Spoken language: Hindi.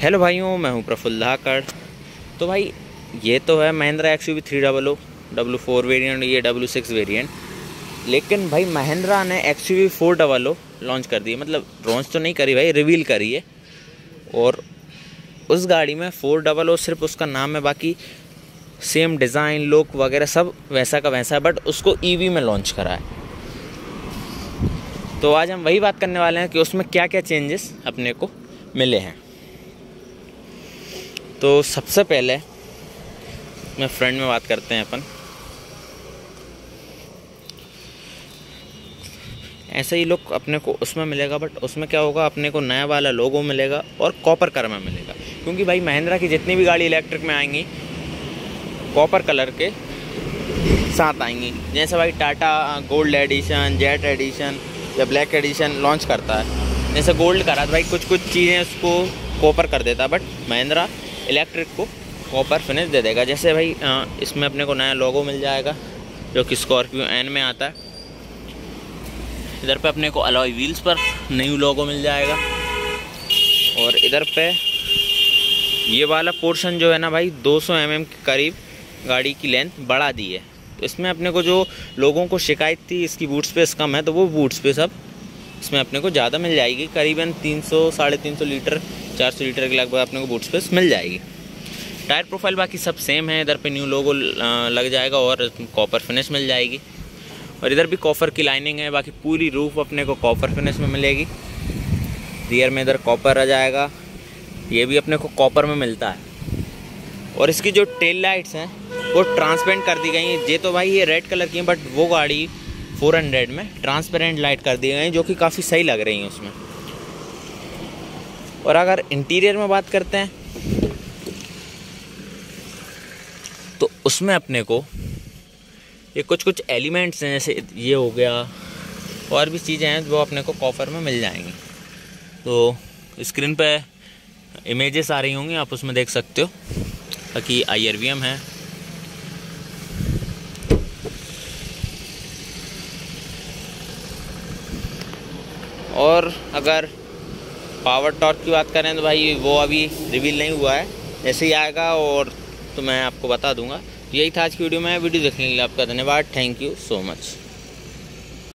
हेलो भाइयों, मैं हूँ प्रफुल्ल धाकड़। तो भाई, ये तो है Mahindra X U V three double O W four variant ये डब्लू सिक्स वेरियंट लेकिन भाई, महिंद्रा ने X U V four double O launch कर दी। मतलब लॉन्च तो नहीं करी भाई रिवील करी है। और उस गाड़ी में फोर डबल ओ सिर्फ़ उसका नाम है, बाकी सेम डिज़ाइन लुक वगैरह सब वैसा का वैसा है बट उसको ईवी e में लॉन्च करा है। तो आज हम वही बात करने वाले हैं कि उसमें क्या क्या चेंजेस अपने को मिले हैं। तो सबसे पहले मैं फ्रेंड में बात करते हैं अपन। ऐसे ही लुक अपने को उसमें मिलेगा, बट उसमें क्या होगा, अपने को नया वाला लोगो मिलेगा और कॉपर कलर में मिलेगा। क्योंकि भाई महिंद्रा की जितनी भी गाड़ी इलेक्ट्रिक में आएँगी, कॉपर कलर के साथ आएँगी। जैसे भाई Tata, gold edition, jet edition या ब्लैक एडिशन लॉन्च करता है। जैसे गोल्ड करा तो भाई कुछ कुछ चीज़ें उसको कॉपर कर देता है, बट महिंद्रा इलेक्ट्रिक को कॉपर फिनिश दे देगा। जैसे भाई इसमें अपने को नया लोगो मिल जाएगा, जो कि स्कॉर्पियो एन में आता है। इधर पे अपने को अलॉय व्हील्स पर न्यू लोगो मिल जाएगा। और इधर पे ये वाला पोर्शन जो है ना भाई 200 सौ mm के करीब गाड़ी की लेंथ बढ़ा दी है। तो इसमें अपने को जो लोगों को शिकायत थी, इसकी बूट स्पेस कम है तो वो बूट स्पेस अब इसमें अपने को ज़्यादा मिल जाएगी। करीबन 300 साढ़े तीन सौ लीटर चार सौ लीटर के लगभग अपने को बूट स्पेस मिल जाएगी। टायर प्रोफ़ाइल बाकी सब सेम है, इधर पे न्यू लोगो लग जाएगा और कॉपर फिनिश मिल जाएगी। और इधर भी कॉपर की लाइनिंग है, बाकी पूरी रूफ अपने को कॉपर फिनिश में मिलेगी। रियर में इधर कॉपर आ जाएगा, ये भी अपने को कॉपर में मिलता है। और इसकी जो टेल लाइट्स हैं, वो ट्रांसपेरेंट कर दी गई हैं। ये तो भाई ये रेड कलर की हैं, बट वो गाड़ी 400 में ट्रांसपेरेंट लाइट कर दी गई हैं, जो कि काफ़ी सही लग रही हैं उसमें। और अगर इंटीरियर में बात करते हैं तो उसमें अपने को ये कुछ कुछ एलिमेंट्स हैं, जैसे ये हो गया, और भी चीज़ें हैं जो अपने को कॉफर में मिल जाएँगी। तो स्क्रीन पे इमेजेस आ रही होंगी, आप उसमें देख सकते हो बाकी आई आर वी एम है। और अगर पावर टॉर्क की बात करें तो भाई वो अभी रिवील नहीं हुआ है। ऐसे ही आएगा और तो मैं आपको बता दूँगा। यही था आज की वीडियो में, वीडियो देखने के लिए आपका धन्यवाद। Thank you so much